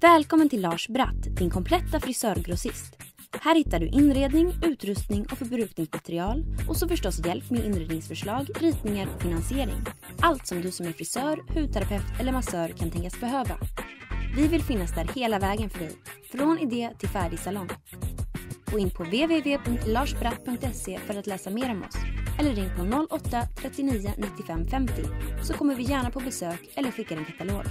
Välkommen till Lars Bratt, din kompletta frisörgrossist. Här hittar du inredning, utrustning och förbrukningsmaterial och så förstås hjälp med inredningsförslag, ritningar och finansiering. Allt som du som är frisör, hudterapeut eller massör kan tänkas behöva. Vi vill finnas där hela vägen för dig, från idé till färdig salong. Gå in på www.larsbratt.se för att läsa mer om oss eller ring på 08-39 95 50 så kommer vi gärna på besök eller skickar en katalog.